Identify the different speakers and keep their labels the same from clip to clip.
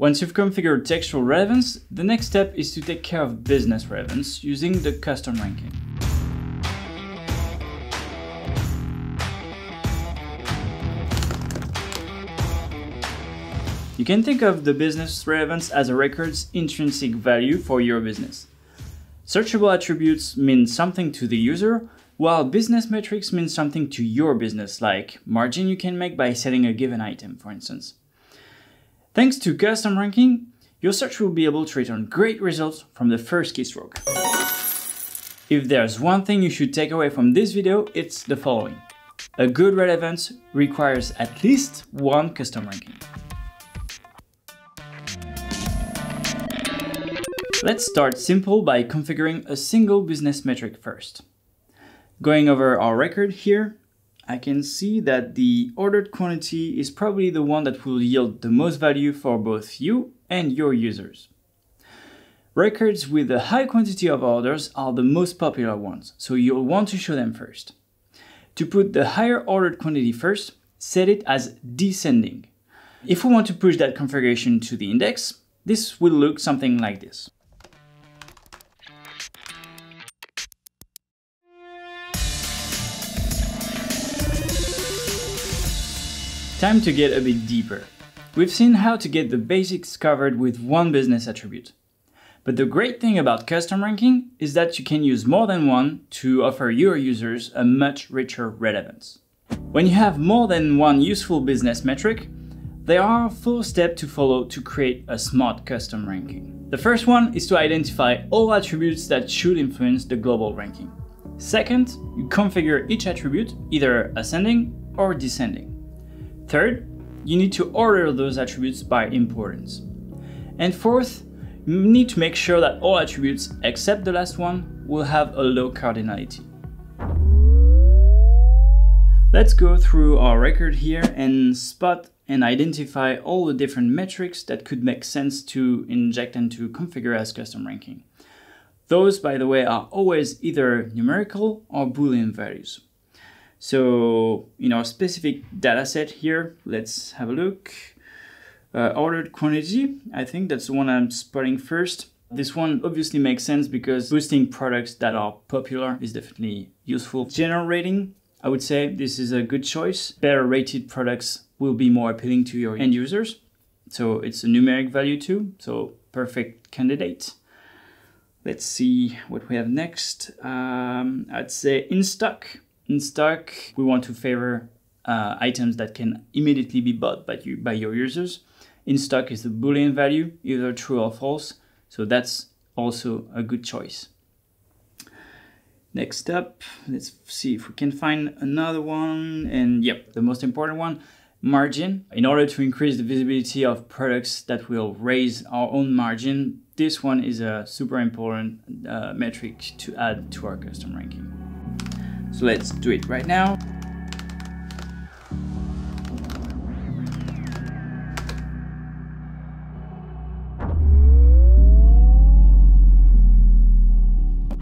Speaker 1: Once you've configured textual relevance, the next step is to take care of business relevance using the custom ranking. You can think of the business relevance as a record's intrinsic value for your business. Searchable attributes mean something to the user, while business metrics mean something to your business, like margin you can make by selling a given item, for instance. Thanks to custom ranking, your search will be able to return great results from the first keystroke. If there's one thing you should take away from this video, it's the following. A good relevance requires at least one custom ranking. Let's start simple by configuring a single business metric first. Going over our record here, I can see that the ordered quantity is probably the one that will yield the most value for both you and your users. Records with a high quantity of orders are the most popular ones, so you'll want to show them first. To put the higher ordered quantity first, set it as descending. If we want to push that configuration to the index, this will look something like this. Time to get a bit deeper. We've seen how to get the basics covered with one business attribute. But the great thing about custom ranking is that you can use more than one to offer your users a much richer relevance. When you have more than one useful business metric, there are four steps to follow to create a smart custom ranking. The first one is to identify all attributes that should influence the global ranking. Second, you configure each attribute either ascending or descending. Third, you need to order those attributes by importance. And fourth, you need to make sure that all attributes except the last one will have a low cardinality. Let's go through our record here and spot and identify all the different metrics that could make sense to inject and to configure as custom ranking. Those, by the way, are always either numerical or Boolean values. So in our specific data set here, let's have a look. Uh, ordered quantity, I think that's the one I'm spotting first. This one obviously makes sense because boosting products that are popular is definitely useful. General rating, I would say this is a good choice. Better rated products will be more appealing to your end users. So it's a numeric value too, so perfect candidate. Let's see what we have next. Um, I'd say in stock in stock, we want to favor uh, items that can immediately be bought by, you, by your users. In stock is the Boolean value, either true or false. So that's also a good choice. Next up, let's see if we can find another one. And yep, the most important one, margin. In order to increase the visibility of products that will raise our own margin, this one is a super important uh, metric to add to our custom ranking. So let's do it right now.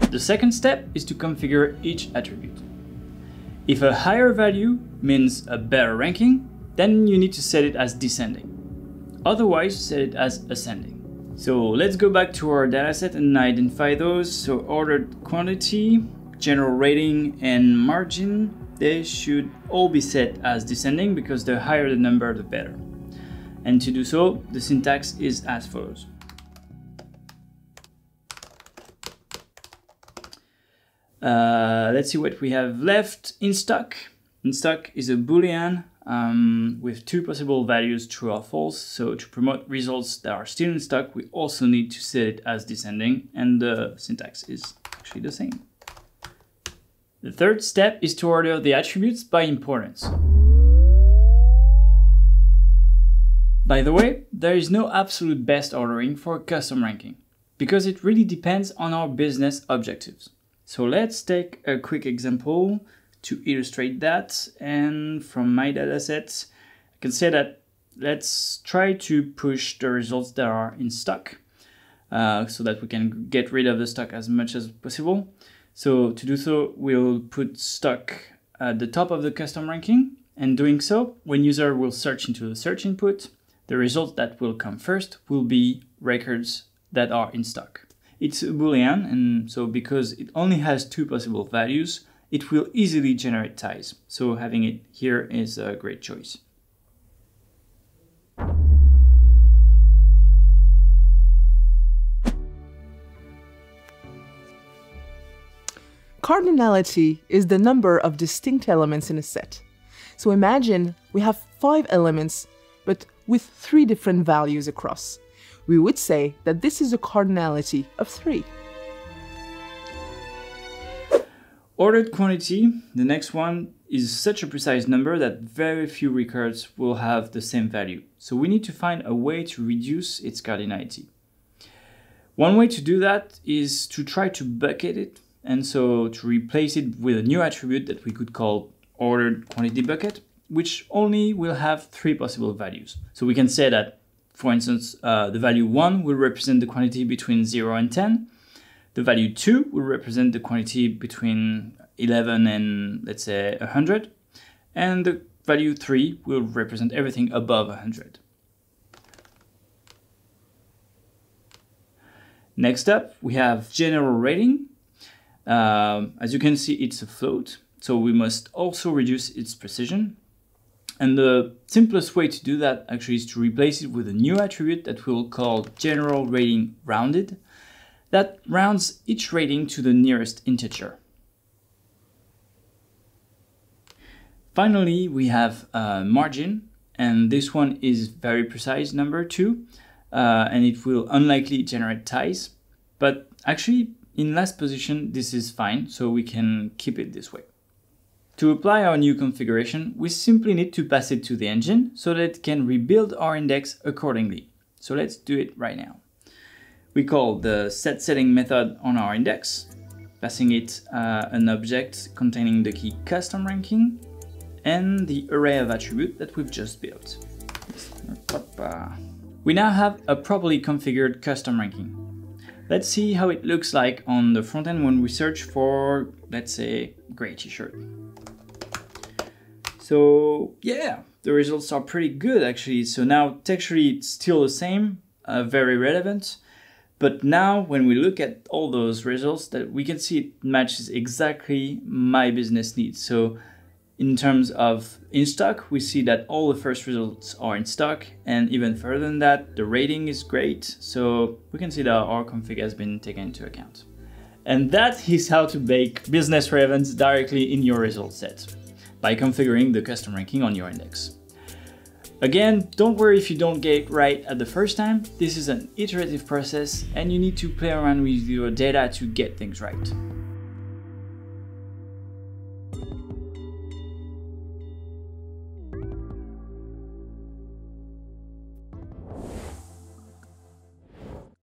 Speaker 1: The second step is to configure each attribute. If a higher value means a better ranking, then you need to set it as descending. Otherwise, set it as ascending. So let's go back to our dataset and identify those. So ordered quantity, general rating and margin, they should all be set as descending because the higher the number, the better. And to do so, the syntax is as follows. Uh, let's see what we have left in stock. In stock is a boolean um, with two possible values, true or false. So to promote results that are still in stock, we also need to set it as descending and the syntax is actually the same. The third step is to order the attributes by importance. By the way, there is no absolute best ordering for custom ranking, because it really depends on our business objectives. So let's take a quick example to illustrate that. And from my datasets, I can say that let's try to push the results that are in stock uh, so that we can get rid of the stock as much as possible. So to do so, we'll put stock at the top of the custom ranking. And doing so, when user will search into the search input, the result that will come first will be records that are in stock. It's a boolean and so because it only has two possible values, it will easily generate ties. So having it here is a great choice.
Speaker 2: Cardinality is the number of distinct elements in a set. So imagine we have five elements, but with three different values across. We would say that this is a cardinality of three.
Speaker 1: Ordered quantity, the next one, is such a precise number that very few records will have the same value. So we need to find a way to reduce its cardinality. One way to do that is to try to bucket it, and so to replace it with a new attribute that we could call ordered quantity bucket, which only will have three possible values. So we can say that, for instance, uh, the value 1 will represent the quantity between 0 and 10, the value 2 will represent the quantity between 11 and, let's say, 100. And the value 3 will represent everything above 100. Next up, we have general rating. Um, as you can see, it's a float, so we must also reduce its precision. And the simplest way to do that actually is to replace it with a new attribute that we'll call general rating rounded that rounds each rating to the nearest integer. Finally, we have a margin, and this one is very precise number too, uh, and it will unlikely generate ties. But actually, in last position, this is fine, so we can keep it this way. To apply our new configuration, we simply need to pass it to the engine so that it can rebuild our index accordingly. So let's do it right now. We call the set setting method on our index, passing it uh, an object containing the key custom ranking and the array of attribute that we've just built. We now have a properly configured custom ranking. Let's see how it looks like on the front end when we search for, let's say, gray t-shirt. So yeah, the results are pretty good actually. So now texturally it's still the same, uh, very relevant. But now when we look at all those results that we can see it matches exactly my business needs. So in terms of in stock, we see that all the first results are in stock and even further than that, the rating is great. So we can see that our config has been taken into account. And that is how to bake business relevance directly in your result set by configuring the custom ranking on your index. Again, don't worry if you don't get it right at the first time. This is an iterative process and you need to play around with your data to get things right.